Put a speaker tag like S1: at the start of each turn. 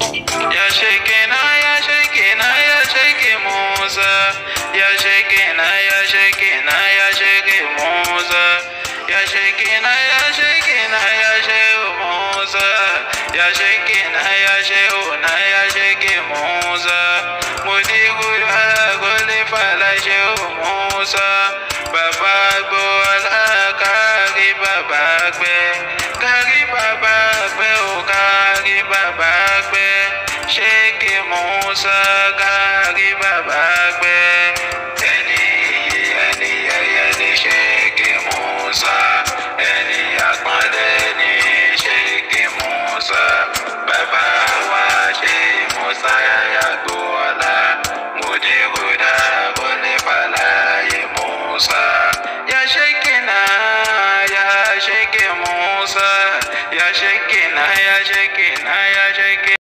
S1: Ya shekina, ya shekina, ya sheki Musa. Ya shekina, ya shekina, ya sheki Musa. Ya shekina, ya shekina, ya sheki Musa. Ya shekina, ya shekina, ya sheki Musa. Mudi gura gole fala sheki Musa. Baba musa kárí bàbá gbẹ. ẹni iyì ẹni ẹyẹ ní ṣèkì musa
S2: ẹni àpọ́nlé ní ṣèkì musa bàbá wa ṣe musa yàgò ọ̀la mùdírù dáàbò
S1: ní fàlàyé musa. yà ṣèkì náà yà ṣèkì musa yà ṣèkì náà yà ṣèkì náà yà ṣèkì.